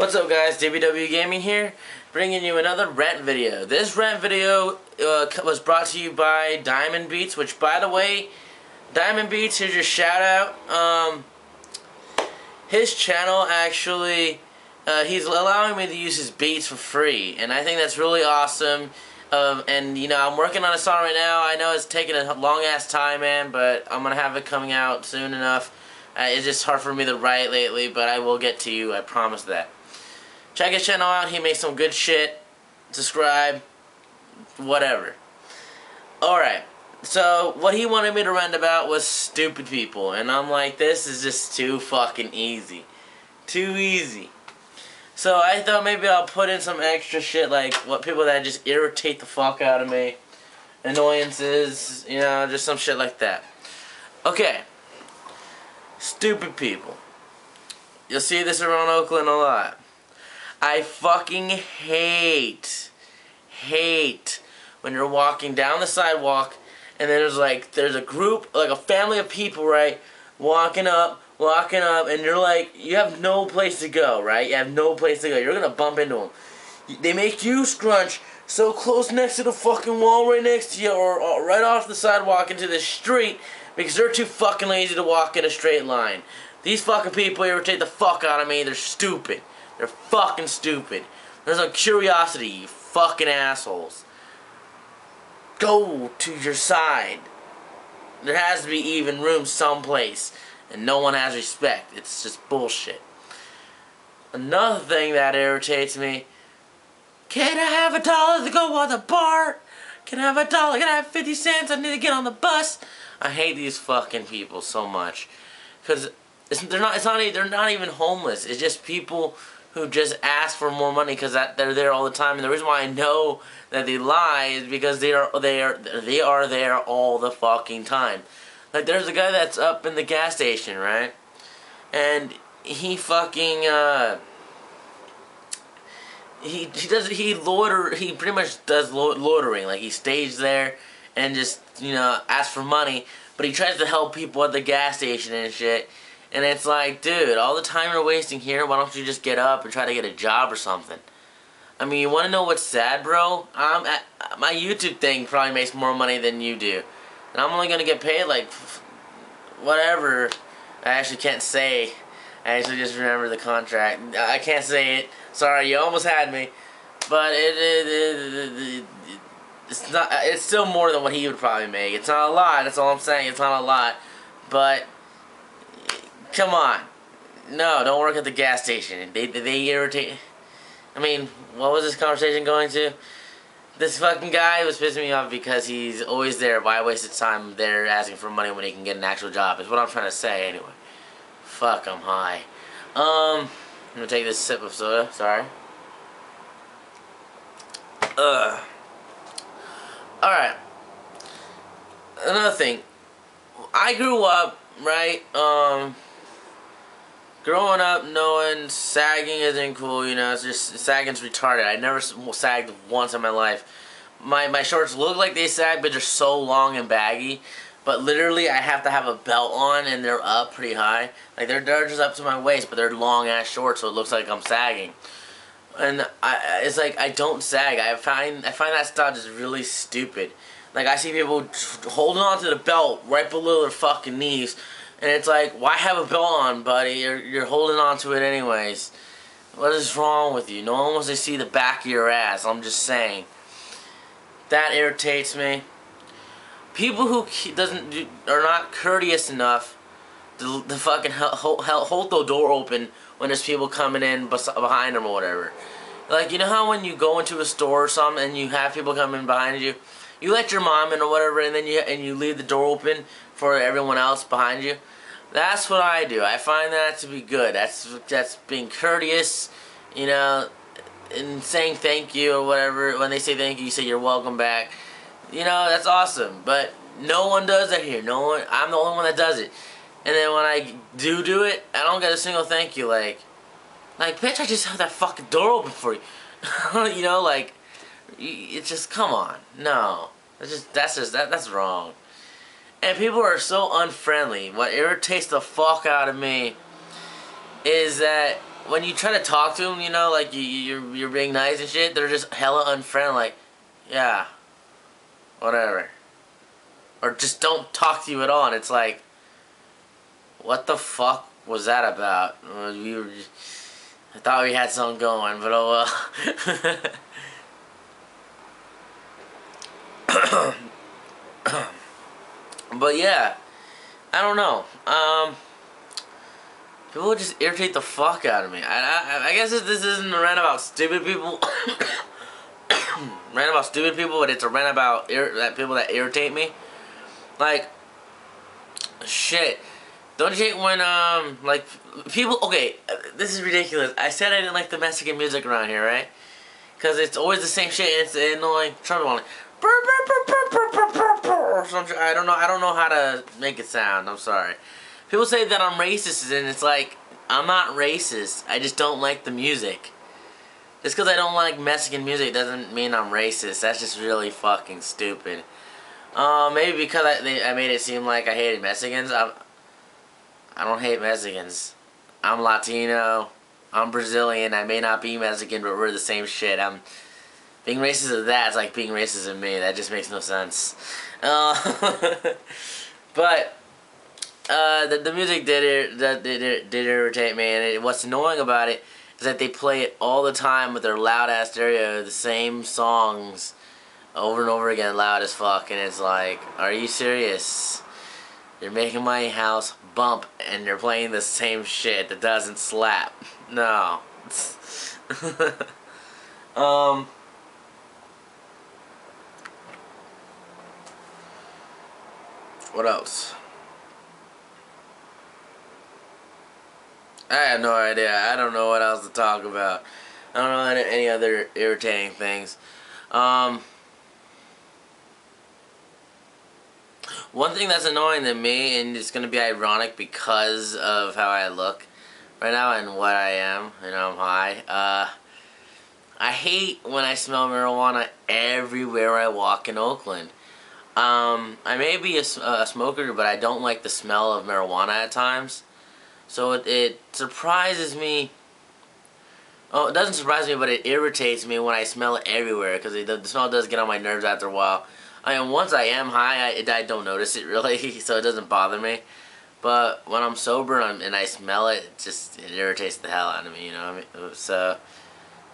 What's up guys, DBW Gaming here, bringing you another rant video. This rant video uh, was brought to you by Diamond Beats, which by the way, Diamond Beats, here's your shout out. Um, his channel actually, uh, he's allowing me to use his beats for free, and I think that's really awesome. Um, and you know, I'm working on a song right now. I know it's taking a long ass time, man, but I'm gonna have it coming out soon enough. Uh, it's just hard for me to write lately, but I will get to you. I promise that. Check his channel out. He makes some good shit. Subscribe. Whatever. Alright. So, what he wanted me to rant about was stupid people. And I'm like, this is just too fucking easy. Too easy. So I thought maybe I'll put in some extra shit like what people that just irritate the fuck out of me. Annoyances, you know, just some shit like that. Okay. Stupid people. You'll see this around Oakland a lot. I fucking hate, hate when you're walking down the sidewalk and there's like, there's a group, like a family of people, right, walking up, walking up, and you're like, you have no place to go, right? You have no place to go. You're gonna bump into them. They make you scrunch so close next to the fucking wall right next to you, or, or right off the sidewalk into the street, because they're too fucking lazy to walk in a straight line. These fucking people irritate the fuck out of me. They're stupid. They're fucking stupid. There's no curiosity, you fucking assholes. Go to your side. There has to be even room someplace and no one has respect. It's just bullshit. Another thing that irritates me, can I have a dollar to go on the bar? Can I have a dollar? Can I have 50 cents? I need to get on the bus. I hate these fucking people so much. Because they're not, it's not, they're not even homeless. It's just people who just ask for more money because that they're there all the time. And the reason why I know that they lie is because they are, they are, they are there all the fucking time. Like, there's a guy that's up in the gas station, right? And he fucking, uh... He, he does, he loiter, he pretty much does loitering. Like, he stays there and just, you know, asks for money. But he tries to help people at the gas station and shit. And it's like, dude, all the time you're wasting here, why don't you just get up and try to get a job or something? I mean, you want to know what's sad, bro? Um, my YouTube thing probably makes more money than you do. And I'm only going to get paid like whatever. I actually can't say. I actually just remember the contract. I can't say it. Sorry, you almost had me. But it, it, it, it, it's not. It's still more than what he would probably make. It's not a lot. That's all I'm saying. It's not a lot. But come on. No, don't work at the gas station. They they irritate. I mean, what was this conversation going to? This fucking guy was pissing me off because he's always there. Why waste his time there asking for money when he can get an actual job? Is what I'm trying to say anyway. Fuck, I'm high. Um, I'm gonna take this sip of soda. Sorry. Ugh. Alright. Another thing. I grew up, right, um growing up knowing sagging isn't cool, you know, it's just sagging's retarded. I never sagged once in my life. My my shorts look like they sag, but they're so long and baggy. But literally, I have to have a belt on, and they're up pretty high. Like they're, they're just up to my waist, but they're long ass shorts, so it looks like I'm sagging. And I, it's like I don't sag. I find I find that style just really stupid. Like I see people holding on to the belt right below their fucking knees and it's like, why have a belt on, buddy? You're, you're holding on to it anyways. What is wrong with you? No one wants to see the back of your ass. I'm just saying. That irritates me. People who doesn't do, are not courteous enough to, to fucking hold, hold the door open when there's people coming in behind them or whatever. Like, you know how when you go into a store or something and you have people coming behind you, you let your mom in or whatever, and then you and you leave the door open for everyone else behind you. That's what I do. I find that to be good. That's that's being courteous, you know, and saying thank you or whatever. When they say thank you, you say you're welcome back. You know, that's awesome. But no one does that here. No one. I'm the only one that does it. And then when I do do it, I don't get a single thank you. Like, like bitch, I just have that fucking door open for you. you know, like, it's just come on. No, that's just that's just that that's wrong. And people are so unfriendly. What irritates the fuck out of me is that when you try to talk to them, you know, like you, you're you're being nice and shit, they're just hella unfriendly. Like, yeah, whatever, or just don't talk to you at all. And it's like, what the fuck was that about? We were, just, I thought we had something going, but oh well. but yeah, I don't know. Um. People just irritate the fuck out of me. I, I, I guess this isn't a rant about stupid people. rant about stupid people, but it's a rant about that people that irritate me. Like, shit. Don't you hate when, um, like, people, okay, this is ridiculous. I said I didn't like the Mexican music around here, right? Because it's always the same shit, and it's annoying. Trump like, I don't know, I don't know how to make it sound, I'm sorry. People say that I'm racist, and it's like, I'm not racist. I just don't like the music. Just because I don't like Mexican music doesn't mean I'm racist. That's just really fucking stupid. Uh, maybe because I, they, I made it seem like I hated Mexicans. I'm, I don't hate Mexicans. I'm Latino. I'm Brazilian. I may not be Mexican, but we're the same shit. I'm being racist of that is like being racist of me. That just makes no sense. Uh, but uh, the, the music did that did, did irritate me, and it, what's annoying about it is that they play it all the time with their loud ass stereo, the same songs over and over again, loud as fuck, and it's like, are you serious? You're making my house bump, and you're playing the same shit that doesn't slap. No. um. What else? I have no idea. I don't know what else to talk about. I don't know any other irritating things. Um, one thing that's annoying to me, and it's going to be ironic because of how I look right now and what I am, you know, I'm high. Uh, I hate when I smell marijuana everywhere I walk in Oakland. Um, I may be a, a smoker, but I don't like the smell of marijuana at times. So it, it surprises me. Oh, it doesn't surprise me, but it irritates me when I smell it everywhere because the, smell does get on my nerves after a while. I mean, once I am high, I, I don't notice it really, so it doesn't bother me. But when I'm sober and, and I smell it, it just it irritates the hell out of me, you know. I mean, so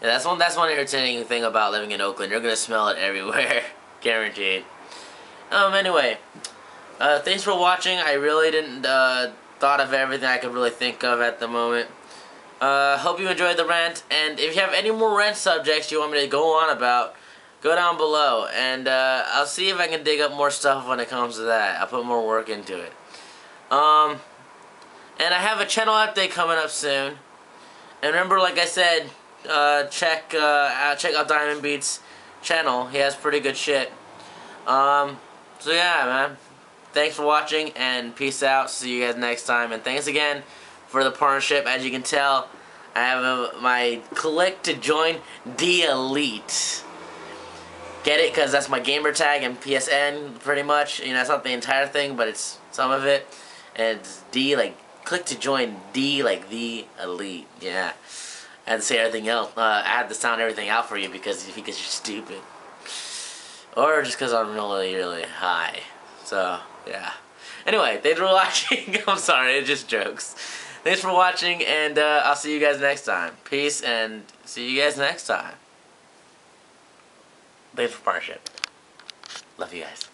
yeah, that's one that's one irritating thing about living in Oakland. You're gonna smell it everywhere, guaranteed. Um. Anyway, uh, thanks for watching. I really didn't. Uh, thought of everything I could really think of at the moment. Uh, hope you enjoyed the rant, and if you have any more rant subjects you want me to go on about, go down below, and uh, I'll see if I can dig up more stuff when it comes to that. I'll put more work into it. Um, and I have a channel update coming up soon. And remember, like I said, uh, check uh, check out Diamond Beats channel. He has pretty good shit. Um, so yeah, man thanks for watching and peace out. See you guys next time. And thanks again for the partnership. As you can tell, I have a, my click to join the Elite. Get it? Because that's my gamer tag and PSN pretty much. You know, it's not the entire thing, but it's some of it. And it's D, like, click to join D, like the Elite. Yeah. I had to say everything else. Uh, I had to sound everything out for you because, because you're stupid. Or just because I'm really, really high. So, yeah. Anyway, thanks for watching. I'm sorry, it's just jokes. Thanks for watching, and uh, I'll see you guys next time. Peace, and see you guys next time. Thanks for partnership. Love you guys.